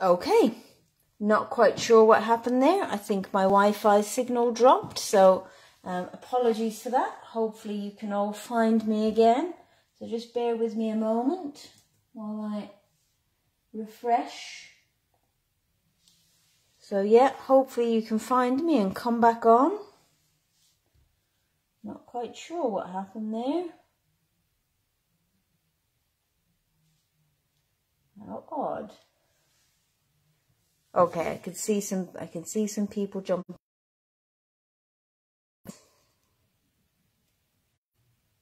Okay, not quite sure what happened there. I think my Wi-Fi signal dropped, so um, apologies for that. Hopefully you can all find me again. So just bear with me a moment while I refresh. So yeah, hopefully you can find me and come back on. Not quite sure what happened there. How odd. Okay, I can see some I can see some people jumping.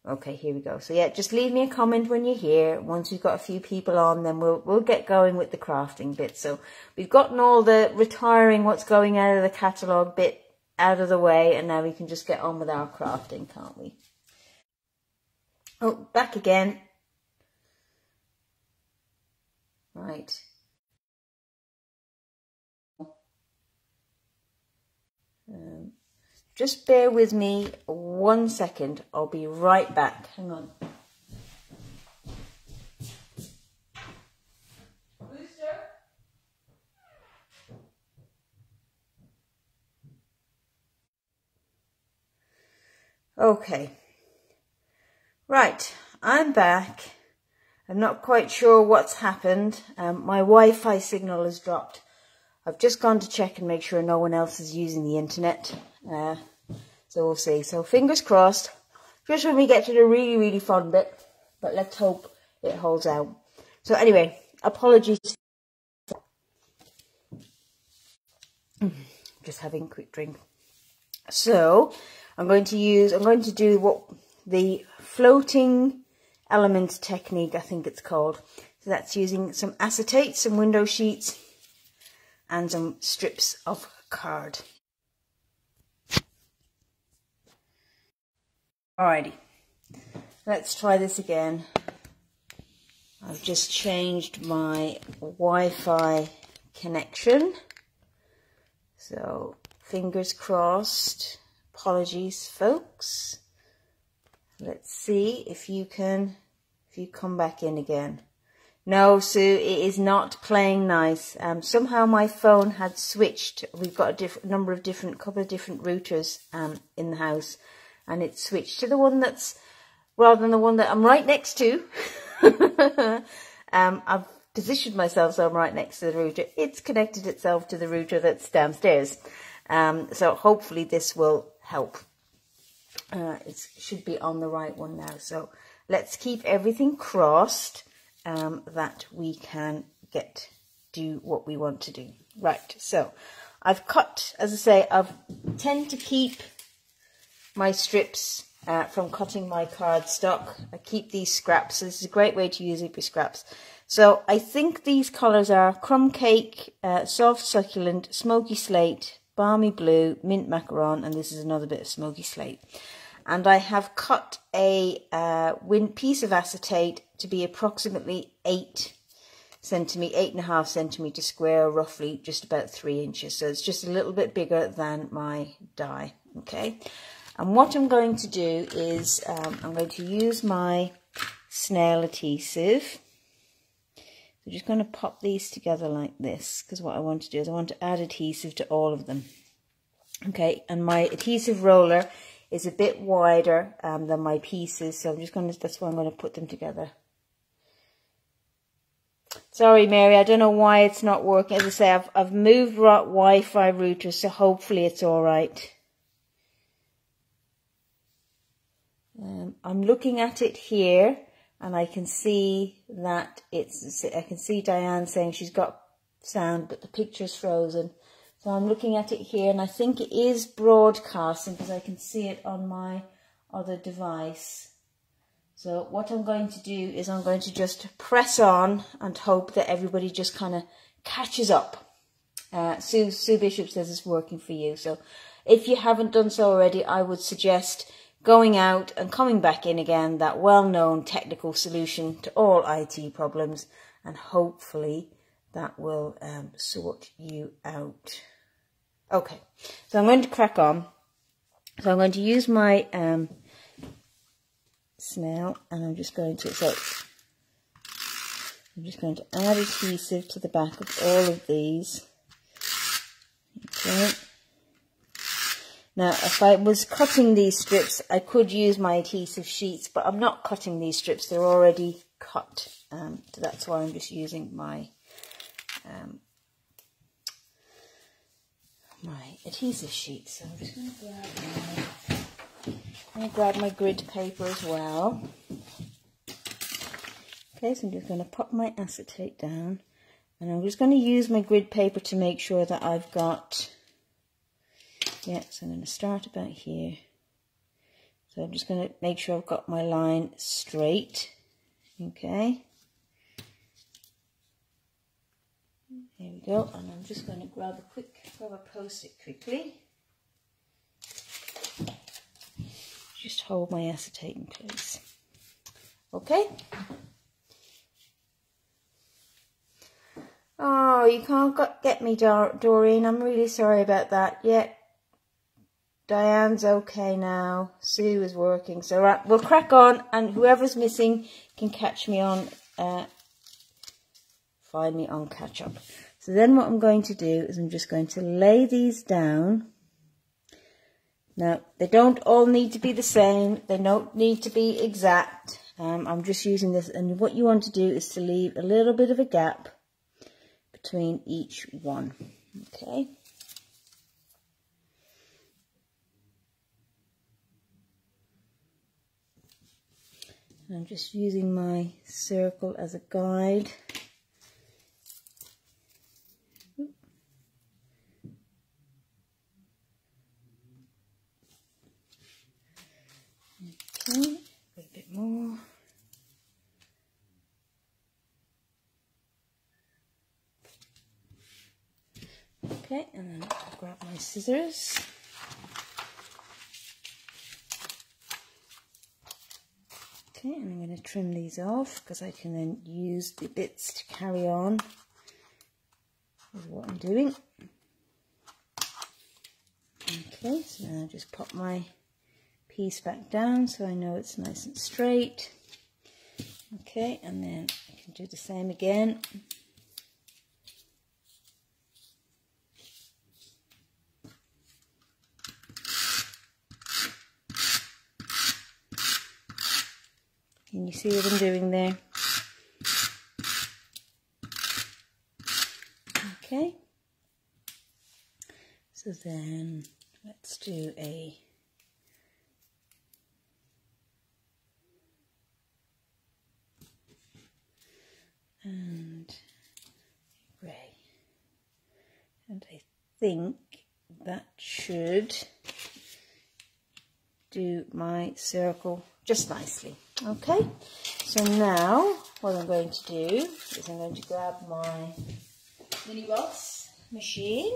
Okay, here we go. So yeah, just leave me a comment when you're here. Once we've got a few people on, then we'll we'll get going with the crafting bit. So we've gotten all the retiring what's going out of the catalogue bit out of the way, and now we can just get on with our crafting, can't we? Oh, back again. Right. Um, just bear with me one second. I'll be right back. Hang on. Okay. Right, I'm back. I'm not quite sure what's happened. Um, my Wi-Fi signal has dropped. I've just gone to check and make sure no one else is using the internet. Uh, so we'll see. So fingers crossed. Just when we get to the really, really fun bit. But let's hope it holds out. So anyway, apologies. Just having a quick drink. So I'm going to use, I'm going to do what the floating element technique, I think it's called. So that's using some acetate, some window sheets, and some strips of card. Alrighty, let's try this again. I've just changed my Wi-Fi connection. So, fingers crossed. Apologies, folks. Let's see if you can, if you come back in again. No, Sue, it is not playing nice. Um, somehow my phone had switched. We've got a number of different, couple of different routers um, in the house, and it switched to the one that's rather than the one that I'm right next to. um, I've positioned myself so I'm right next to the router. It's connected itself to the router that's downstairs. Um, so hopefully this will help. Uh, it should be on the right one now. So let's keep everything crossed um, that we can get do what we want to do. Right, so I've cut, as I say, I tend to keep my strips uh, from cutting my cardstock. I keep these scraps. So this is a great way to use it with scraps. So I think these colours are crumb cake, uh, soft succulent, smoky slate, balmy blue, mint macaron, and this is another bit of smoky slate and I have cut a uh, piece of acetate to be approximately 8 centimetre, 8.5 centimetre square, roughly just about 3 inches. So it's just a little bit bigger than my die, okay? And what I'm going to do is um, I'm going to use my snail adhesive. I'm just going to pop these together like this because what I want to do is I want to add adhesive to all of them. Okay, and my adhesive roller is a bit wider um, than my pieces. So I'm just going to, that's why I'm going to put them together. Sorry, Mary, I don't know why it's not working. As I say, I've, I've moved Wi-Fi router, so hopefully it's all right. Um, I'm looking at it here, and I can see that it's, I can see Diane saying she's got sound, but the picture's frozen. So I'm looking at it here and I think it is broadcasting because I can see it on my other device. So what I'm going to do is I'm going to just press on and hope that everybody just kind of catches up. Uh, Sue, Sue Bishop says it's working for you. So if you haven't done so already, I would suggest going out and coming back in again, that well-known technical solution to all IT problems, and hopefully that will um, sort you out. Okay, so I'm going to crack on. So I'm going to use my um, snail and I'm just going to, so I'm just going to add adhesive to the back of all of these. Okay. Now, if I was cutting these strips, I could use my adhesive sheets, but I'm not cutting these strips. They're already cut. Um, so that's why I'm just using my um, my adhesive sheet. So I'm just going to grab my, grid paper as well. Okay, so I'm just going to pop my acetate down. And I'm just going to use my grid paper to make sure that I've got, yeah, so I'm going to start about here. So I'm just going to make sure I've got my line straight. Okay. There we go. And I'm just going to grab a quick, grab a post-it quickly. Just hold my acetate in place. Okay. Oh, you can't get me, Doreen. I'm really sorry about that. Yeah, Diane's okay now. Sue is working. So right, we'll crack on, and whoever's missing can catch me on, uh, find me on catch up. So then what I'm going to do is I'm just going to lay these down. Now, they don't all need to be the same. They don't need to be exact. Um, I'm just using this, and what you want to do is to leave a little bit of a gap between each one. Okay. I'm just using my circle as a guide. A bit more. Okay, and then I'll grab my scissors. Okay, and I'm going to trim these off because I can then use the bits to carry on with what I'm doing. Okay, so now I just pop my piece back down so I know it's nice and straight. Okay, and then I can do the same again. Can you see what I'm doing there? Okay. So then let's do a and grey. And I think that should do my circle just nicely. Okay, so now what I'm going to do is I'm going to grab my mini boss machine.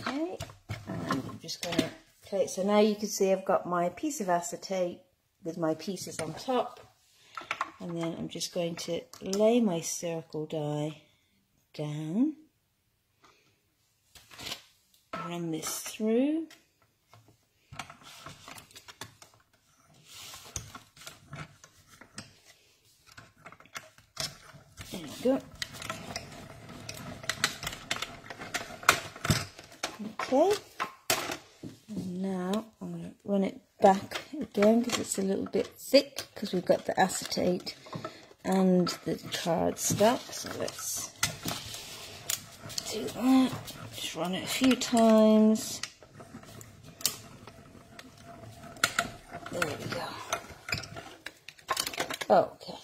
Okay, and I'm just going to okay, so now you can see I've got my piece of acetate with my pieces on top. And then I'm just going to lay my circle die down. Run this through. There we go. Okay. Now I'm going to run it back again because it's a little bit thick because we've got the acetate and the card stuck. So let's do that. Just run it a few times. There we go. Oh, okay.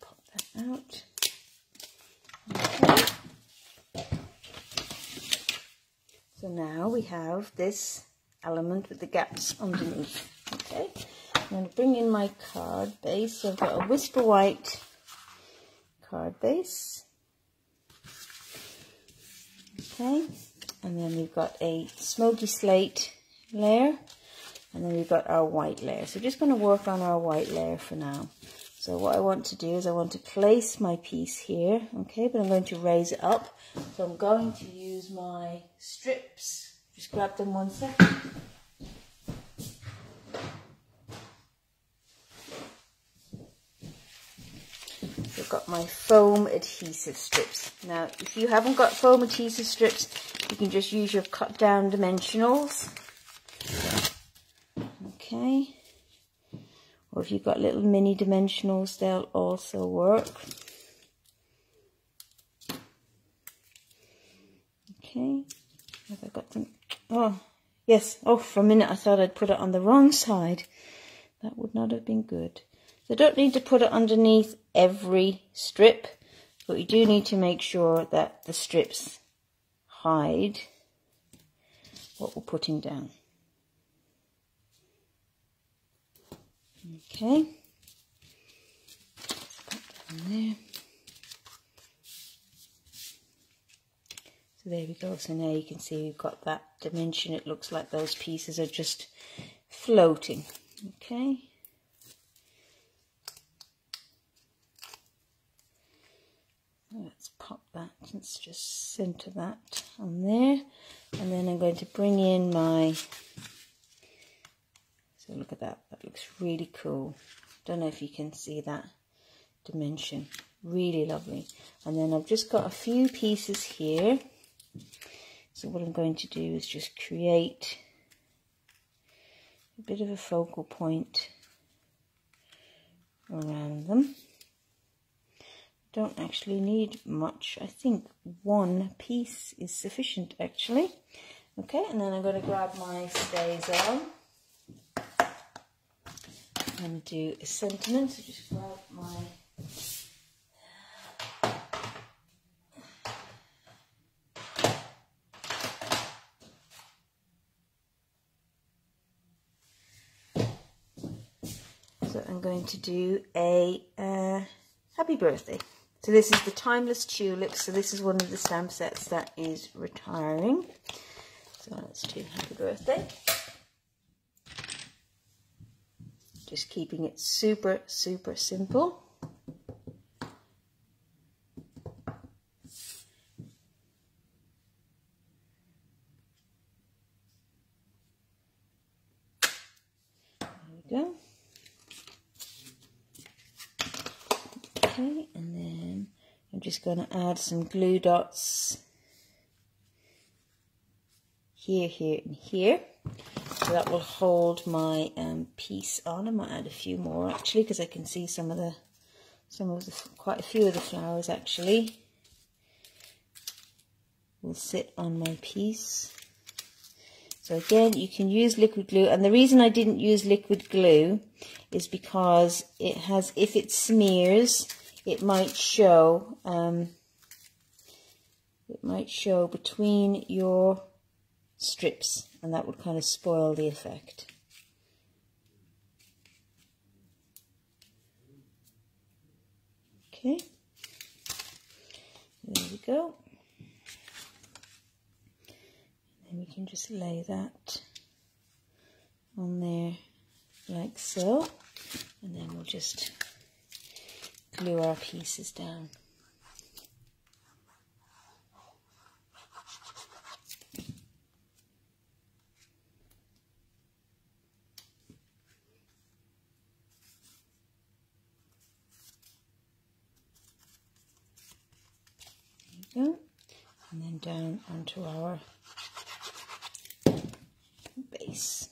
Pop that out. Okay. So now we have this element with the gaps underneath. Okay, I'm going to bring in my card base. So I've got a Whisper White card base. Okay, and then we've got a smoky slate layer, and then we've got our white layer. So just going to work on our white layer for now. So what I want to do is I want to place my piece here, okay, but I'm going to raise it up. So I'm going to use my strips. Just grab them one second. I've got my foam adhesive strips. Now, if you haven't got foam adhesive strips, you can just use your cut down dimensionals. Okay. Or if you've got little mini dimensionals, they'll also work. Okay. Have I got them? Oh, yes. Oh, for a minute I thought I'd put it on the wrong side. That would not have been good. So don't need to put it underneath every strip, but you do need to make sure that the strips hide what we're putting down. Okay. there. There we go. So now you can see we've got that dimension. It looks like those pieces are just floating. Okay. Let's pop that. Let's just center that on there. And then I'm going to bring in my so look at that, that looks really cool. Don't know if you can see that dimension. Really lovely. And then I've just got a few pieces here. So what I'm going to do is just create a bit of a focal point around them. Don't actually need much. I think one piece is sufficient actually. Okay, and then I'm going to grab my StazOn and do a sentiment. So just grab my So I'm going to do a uh, happy birthday. So this is the Timeless Tulips. So this is one of the stamp sets that is retiring. So let's do happy birthday. Just keeping it super, super simple. There we go. Okay, and then I'm just going to add some glue dots here, here, and here. So that will hold my um, piece on. I might add a few more actually because I can see some of the, some of the, quite a few of the flowers actually will sit on my piece. So again, you can use liquid glue. And the reason I didn't use liquid glue is because it has, if it smears, it might show, um, it might show between your strips and that would kind of spoil the effect. Okay, there we go. And we can just lay that on there like so, and then we'll just glue our pieces down. go. And then down onto our base.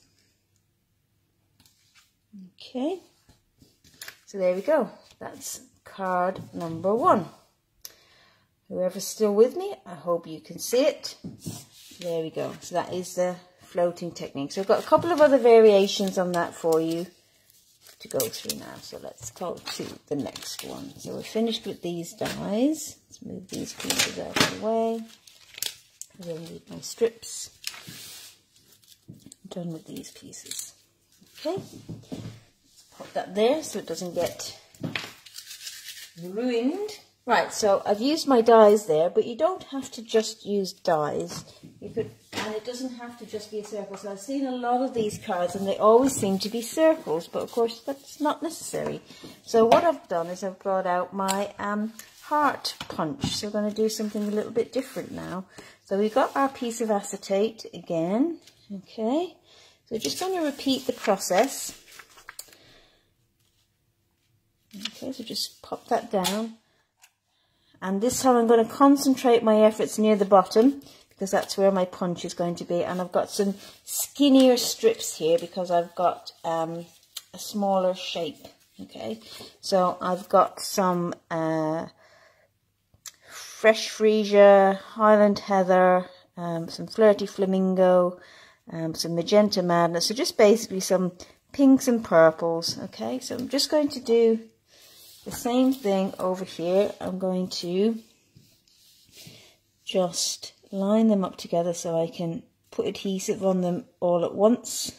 Okay, so there we go. That's card number one. Whoever's still with me, I hope you can see it. There we go. So that is the floating technique. So I've got a couple of other variations on that for you to go through now. So let's go to the next one. So we're finished with these dies. Let's move these pieces out of the way. Remove my strips. I'm done with these pieces. Okay. Let's pop that there so it doesn't get ruined. Right, so I've used my dies there, but you don't have to just use dies. You could, and it doesn't have to just be a circle. So I've seen a lot of these cards and they always seem to be circles, but of course that's not necessary. So what I've done is I've brought out my um, heart punch. So we're going to do something a little bit different now. So we've got our piece of acetate again, okay. So just going to repeat the process. Okay, so just pop that down. And this time I'm going to concentrate my efforts near the bottom because that's where my punch is going to be. And I've got some skinnier strips here because I've got um, a smaller shape. Okay, so I've got some uh, fresh freesia, Highland heather, um, some flirty flamingo, um, some magenta madness. So just basically some pinks and purples. Okay, so I'm just going to do the same thing over here. I'm going to just line them up together so I can put adhesive on them all at once.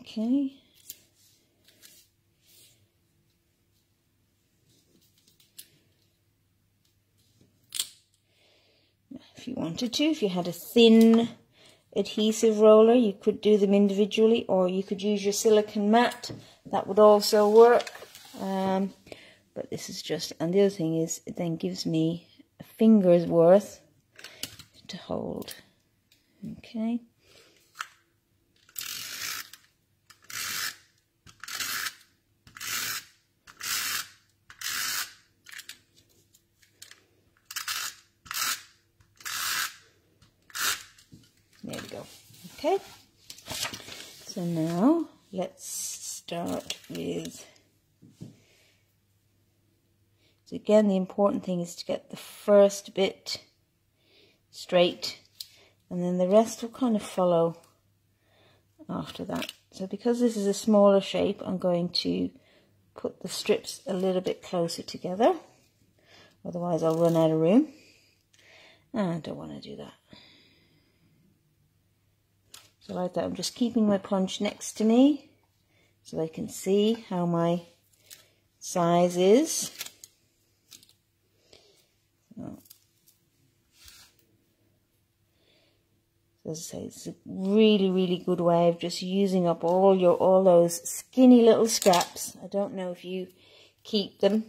Okay. If you wanted to, if you had a thin adhesive roller, you could do them individually or you could use your silicone mat. That would also work. Um, but this is just, and the other thing is, it then gives me a finger's worth to hold. Okay. There we go. Okay. So now let's start with so again, the important thing is to get the first bit straight and then the rest will kind of follow after that. So because this is a smaller shape, I'm going to put the strips a little bit closer together. Otherwise I'll run out of room. Ah, I don't want to do that. So like that, I'm just keeping my punch next to me so I can see how my size is. As I say, it's a really, really good way of just using up all your all those skinny little scraps. I don't know if you keep them.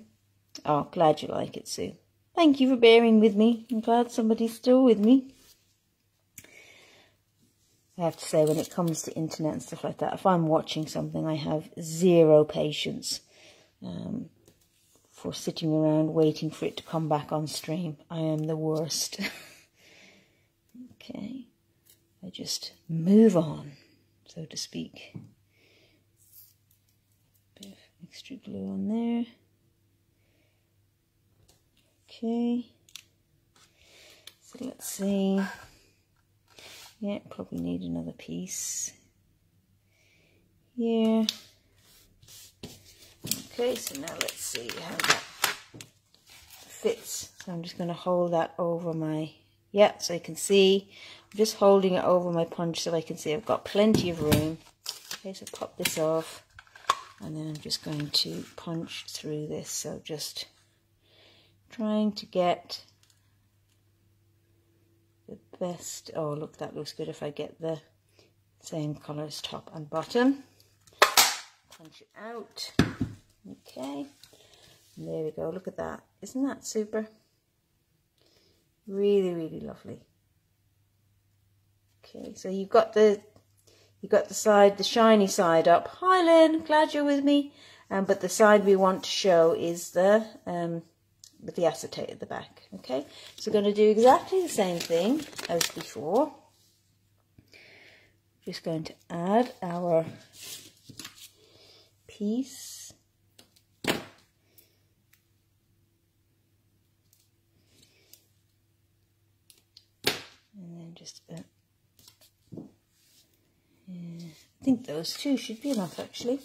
Oh, glad you like it, Sue. Thank you for bearing with me. I'm glad somebody's still with me. I have to say, when it comes to internet and stuff like that, if I'm watching something, I have zero patience um, for sitting around waiting for it to come back on stream. I am the worst. okay. I just move on, so to speak. Bit of extra glue on there. Okay. So let's see. Yeah, probably need another piece here. Okay, so now let's see how that fits. So I'm just going to hold that over my, yeah, so you can see I'm just holding it over my punch so I can see I've got plenty of room. Okay, so pop this off. And then I'm just going to punch through this. So just trying to get the best. Oh, look, that looks good if I get the same colours top and bottom. Punch it out. Okay. There we go. Look at that. Isn't that super? Really, really lovely. Okay, so you've got the you've got the side, the shiny side up. Hi Lynn, glad you're with me. Um, but the side we want to show is the um, with the acetate at the back. Okay, so we're going to do exactly the same thing as before. Just going to add our piece. Just uh, I think those two should be enough actually.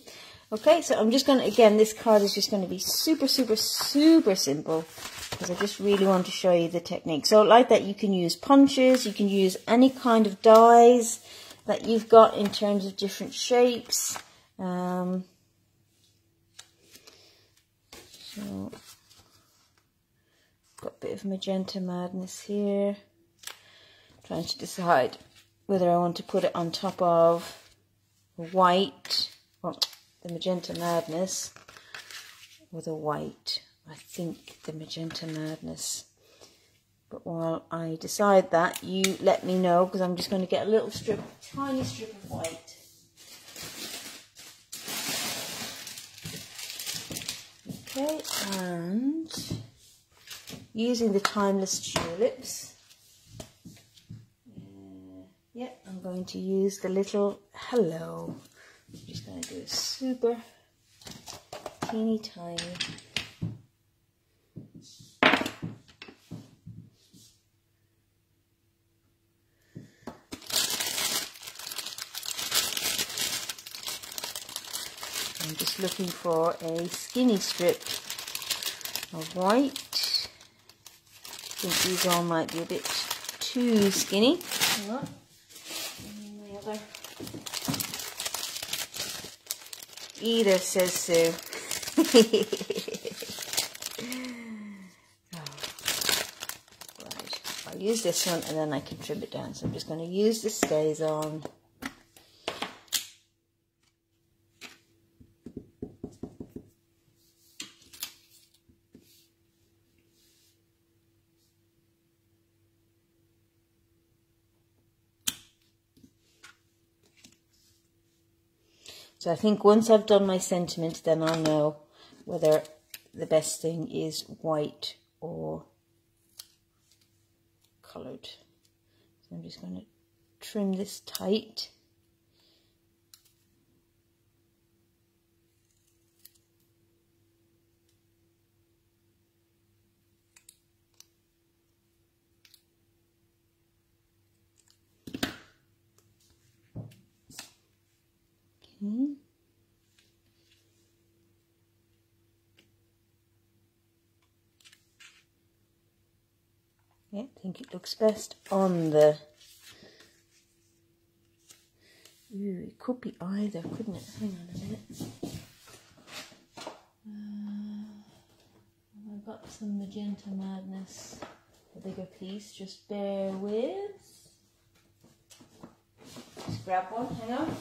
Okay, so I'm just going to, again, this card is just going to be super, super, super simple because I just really want to show you the technique. So like that, you can use punches, you can use any kind of dies that you've got in terms of different shapes. Um, so got a bit of magenta madness here. Trying to decide whether I want to put it on top of white, or the magenta madness, or the white. I think the magenta madness. But while I decide that, you let me know because I'm just going to get a little strip, tiny strip of white. Okay, and using the Timeless Tulips, yeah, I'm going to use the little Hello. I'm just going to do a super teeny tiny I'm just looking for a skinny strip of white. I think these all might be a bit too skinny. Either says so. oh. Right, I'll use this one and then I can trim it down. So I'm just going to use the StazOn. So I think once I've done my sentiment, then I'll know whether the best thing is white or coloured. So I'm just going to trim this tight. Okay. Yeah, I think it looks best on the... Ooh, it could be either, couldn't it? Hang on a minute. Uh, I've got some magenta madness. A bigger piece, just bear with. Just grab one, hang on.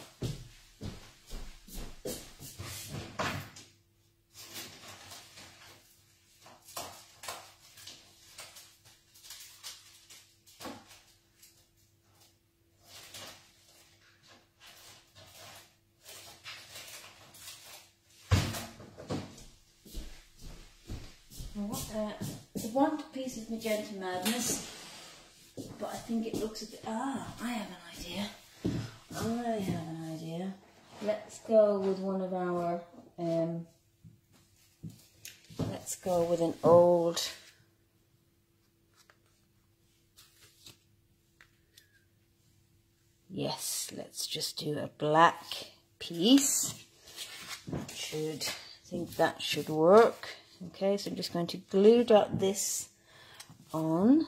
uh, one piece of madness, but I think it looks a bit. Ah, I have an idea. I have an idea. Let's go with one of our. Um, let's go with an old. Yes, let's just do a black piece. Should, I think that should work. Okay, so I'm just going to glue dot this on.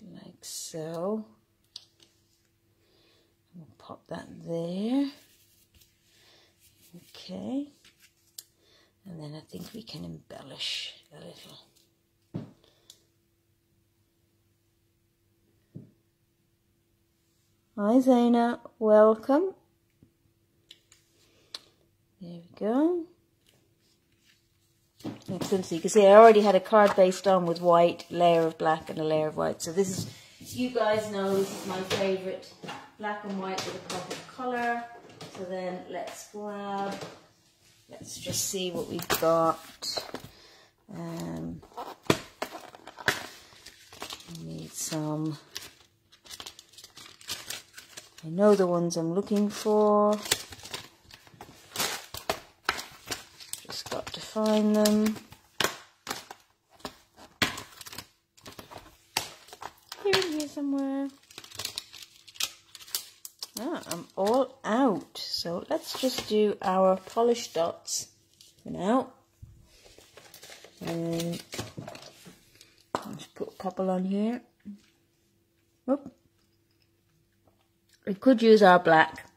Like so. We'll pop that there. Okay. And then I think we can embellish a little. Hi Zaina, welcome. There we go. Excellent. So you can see I already had a card based on with white, layer of black and a layer of white. So this is, you guys know this is my favourite, black and white with a pop of colour. So then let's grab, let's just see what we've got. Um, need some, I know the ones I'm looking for. Find them. Here in here somewhere. Ah, I'm all out. So let's just do our polished dots for now. And let's put a couple on here. Whoop. We could use our black,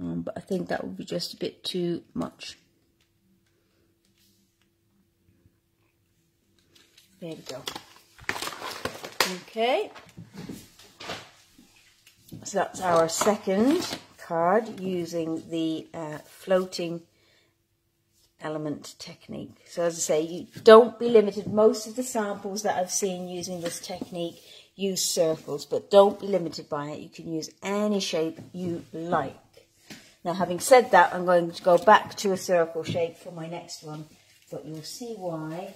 um, but I think that would be just a bit too much. There we go. Okay. So that's our second card using the uh, floating element technique. So as I say, you don't be limited. Most of the samples that I've seen using this technique use circles, but don't be limited by it. You can use any shape you like. Now, having said that, I'm going to go back to a circle shape for my next one, but you'll see why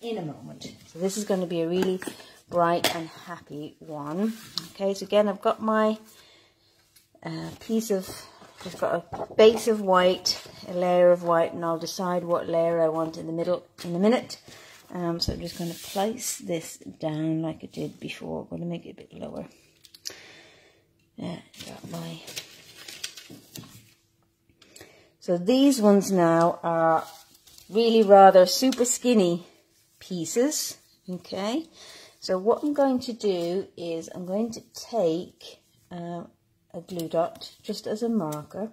in a moment. So this is going to be a really bright and happy one. Okay, so again, I've got my uh, piece of just got a base of white, a layer of white, and I'll decide what layer I want in the middle in a minute. Um, so I'm just going to place this down like I did before. I'm going to make it a bit lower. Yeah, got my... So these ones now are really rather super skinny pieces. Okay, so what I'm going to do is I'm going to take uh, a glue dot just as a marker.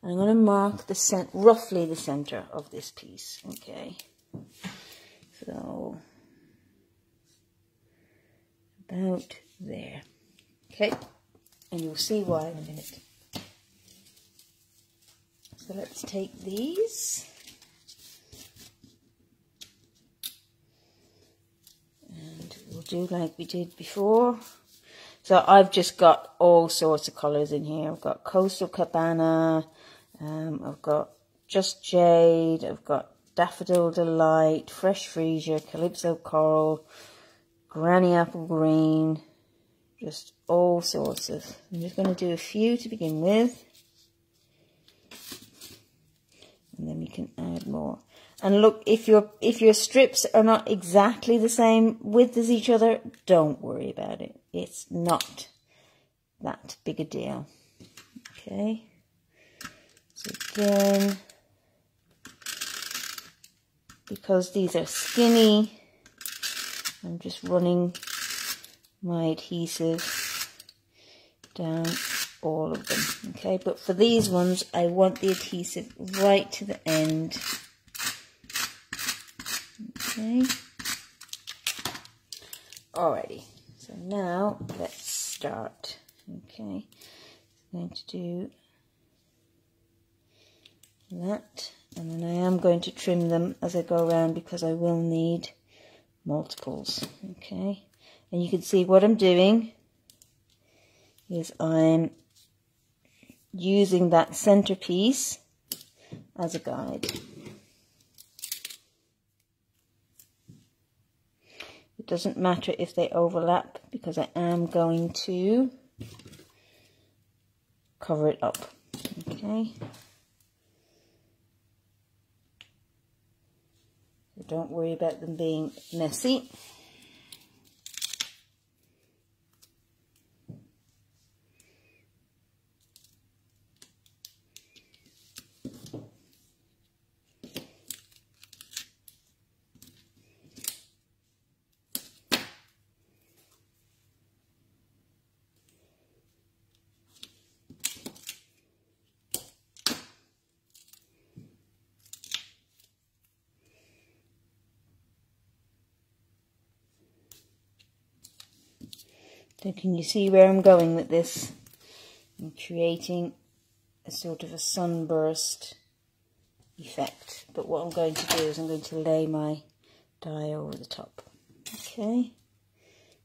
And I'm going to mark the roughly the center of this piece. Okay. So about there. Okay. And you'll see why in a minute. So let's take these. We'll do like we did before. So I've just got all sorts of colours in here. I've got Coastal Cabana, um, I've got Just Jade, I've got Daffodil Delight, Fresh Freesia, Calypso Coral, Granny Apple Green, just all sorts of. I'm just going to do a few to begin with. And then we can add more. And look, if your if your strips are not exactly the same width as each other, don't worry about it it's not that big a deal. Okay, so again, because these are skinny, I'm just running my adhesive down all of them. Okay, but for these ones, I want the adhesive right to the end. Okay. Alrighty. So now let's start. Okay, I'm going to do that and then I am going to trim them as I go around because I will need multiples. Okay, and you can see what I'm doing is I'm using that centerpiece as a guide. Doesn't matter if they overlap because I am going to cover it up. Okay. So don't worry about them being messy. So can you see where I'm going with this? I'm creating a sort of a sunburst effect. But what I'm going to do is I'm going to lay my die over the top. Okay.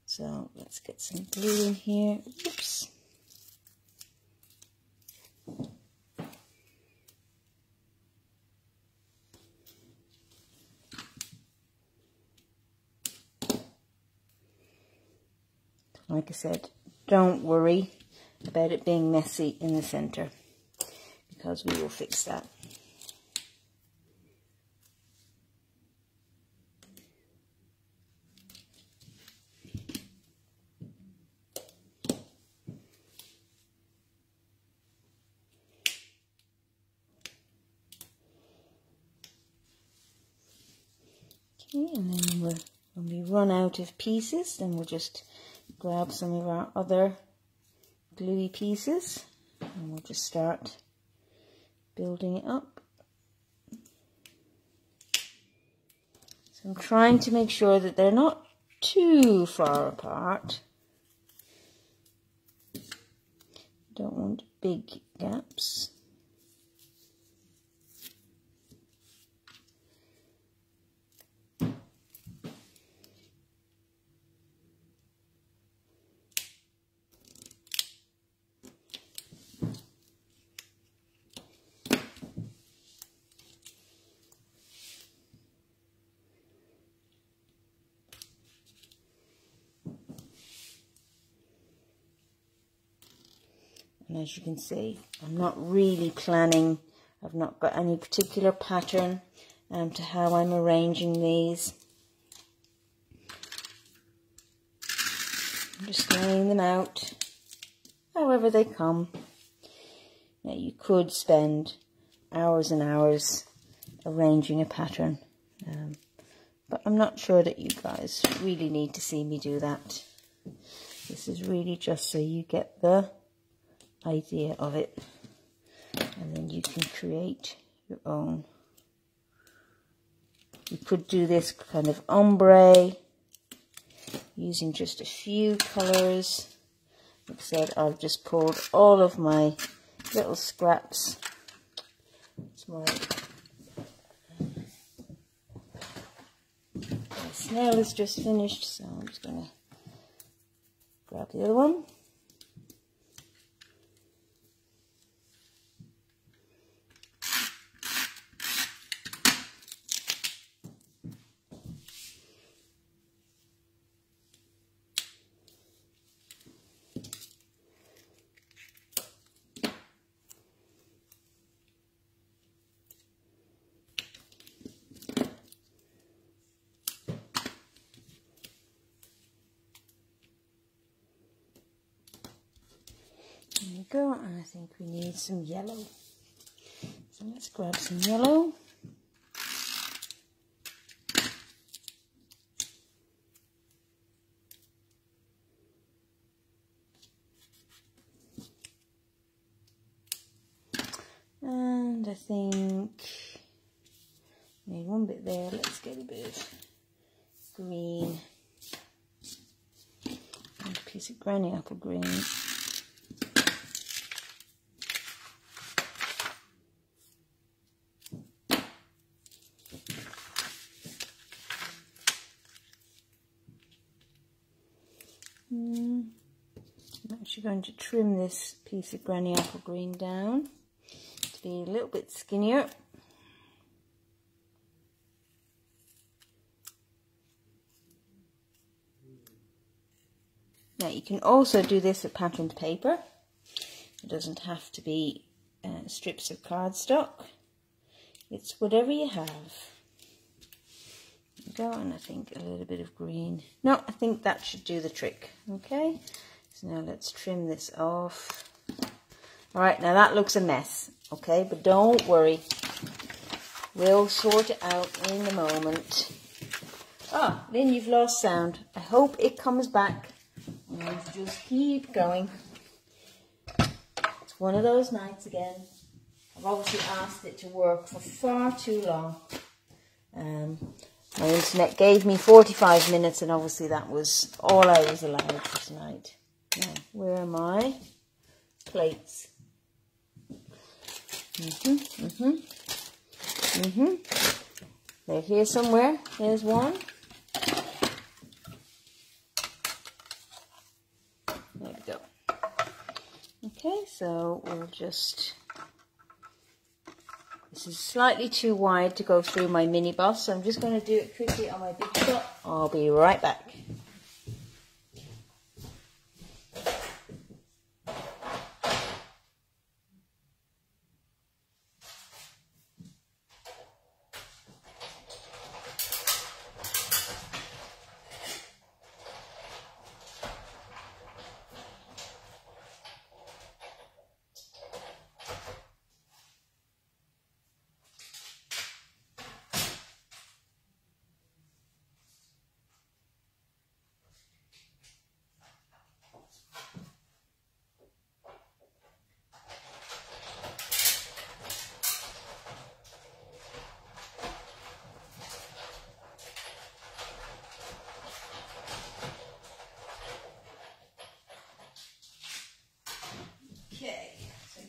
So let's get some glue in here. Oops. Like I said, don't worry about it being messy in the center because we will fix that. Okay, and then when we run out of pieces, then we'll just grab some of our other gluey pieces and we'll just start building it up. So I'm trying to make sure that they're not too far apart. Don't want big gaps. As you can see, I'm not really planning, I've not got any particular pattern um, to how I'm arranging these. I'm just laying them out however they come. Now you could spend hours and hours arranging a pattern. Um, but I'm not sure that you guys really need to see me do that. This is really just so you get the idea of it. And then you can create your own. You could do this kind of ombre using just a few colors. Like I said I've just pulled all of my little scraps. My, my snail is just finished so I'm just to grab the other one go. And I think we need some yellow. So let's grab some yellow. And I think need one bit there. Let's get a bit of green. And a piece of granny apple green. Actually going to trim this piece of granny apple green down to be a little bit skinnier. Now you can also do this with patterned paper. It doesn't have to be uh, strips of cardstock. It's whatever you have. Go and I think a little bit of green. No, I think that should do the trick. Okay. Now let's trim this off. All right, now that looks a mess, okay? But don't worry. We'll sort it out in a moment. Ah, Lynn, you've lost sound. I hope it comes back. Just keep going. It's one of those nights again. I've obviously asked it to work for far too long. Um, my internet gave me 45 minutes and obviously that was all I was allowed for tonight. Now, where are my plates? Mm-hmm, mm-hmm, mm-hmm. They're here somewhere. There's one. There we go. Okay, so we'll just... This is slightly too wide to go through my mini bus, so I'm just going to do it quickly on my big shot. I'll be right back.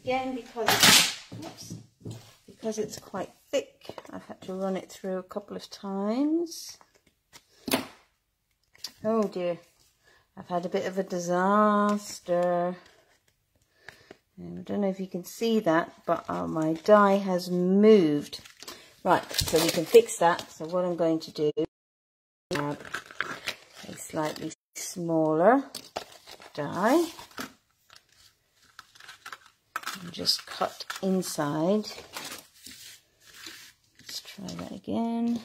Again, because oops, because it's quite thick, I've had to run it through a couple of times. Oh dear, I've had a bit of a disaster. I don't know if you can see that, but uh, my die has moved. Right, so we can fix that. So what I'm going to do is grab a slightly smaller die and just cut inside. Let's try that again.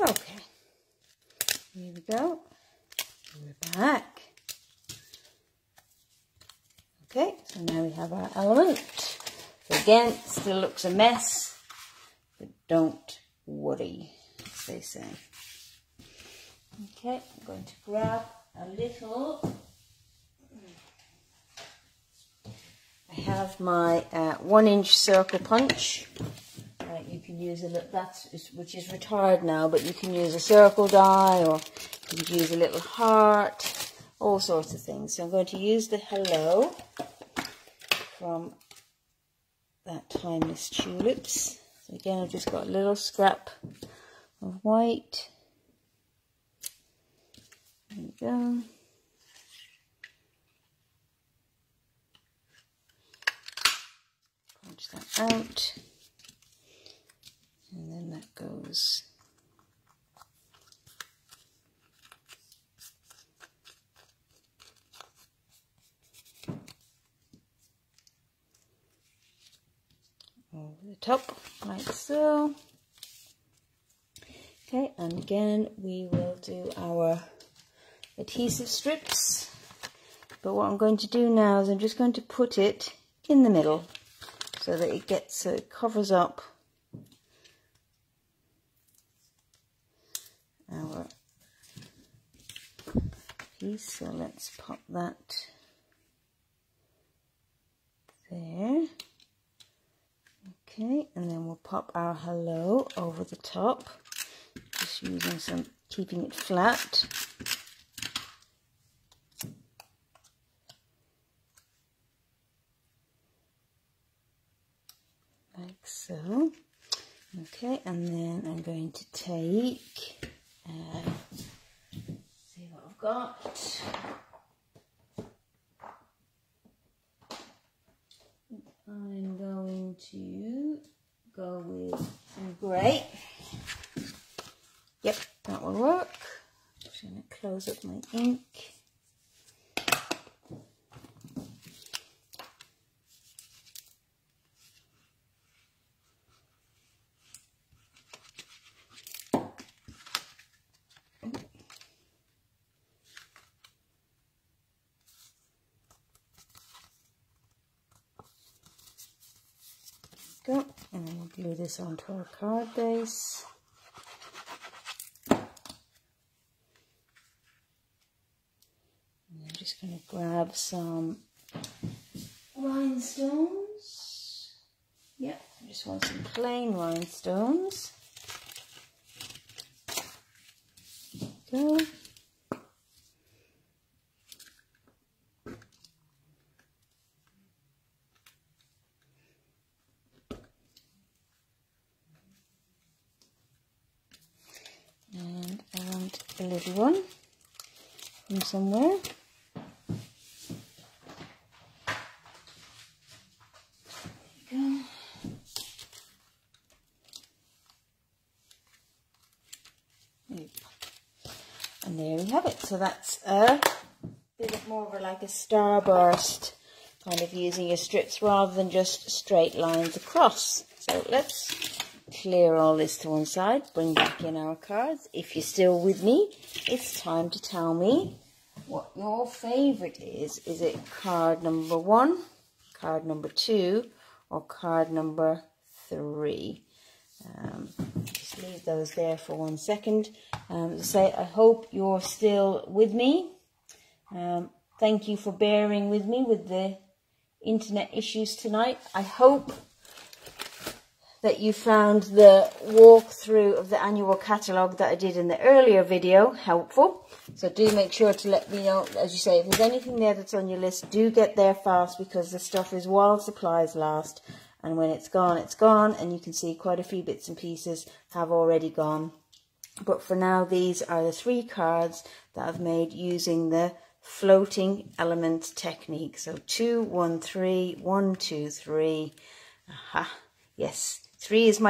Okay, here we go. We're back. Okay, so now we have our element. So again, still looks a mess, but don't worry, as they say. Okay, I'm going to grab a little. I have my uh, one inch circle punch Right, you can use a little, that's which is retired now, but you can use a circle die or you can use a little heart, all sorts of things. So I'm going to use the hello from that Timeless Tulips. So again, I've just got a little scrap of white. There we go. Punch that out and then that goes top like so okay and again we will do our adhesive strips but what I'm going to do now is I'm just going to put it in the middle so that it gets so it covers up our piece. So let's pop that there. Okay, and then we'll pop our hello over the top, just using some, keeping it flat. Like so. Okay, and then I'm going to take uh, see what I've got. I'm going to go with some grey. Yep, that will work. I'm Just going to close up my ink. go. And then we'll glue this onto our card base. And I'm just going to grab some rhinestones. Yep, I just want some plain rhinestones. Go. a little one somewhere. And there we have it. So that's a bit more of a, like a starburst kind of using your strips rather than just straight lines across. So let's clear all this to one side, bring back in our cards. If you're still with me, it's time to tell me what your favourite is. Is it card number one, card number two, or card number three? Um, just leave those there for one second. Um, say, I hope you're still with me. Um, thank you for bearing with me with the internet issues tonight. I hope that you found the walkthrough of the annual catalogue that I did in the earlier video helpful. So do make sure to let me know, as you say, if there's anything there that's on your list, do get there fast because the stuff is while supplies last. And when it's gone, it's gone. And you can see quite a few bits and pieces have already gone. But for now, these are the three cards that I've made using the floating element technique. So two, one, three, one, two, three. Aha, yes. Three is my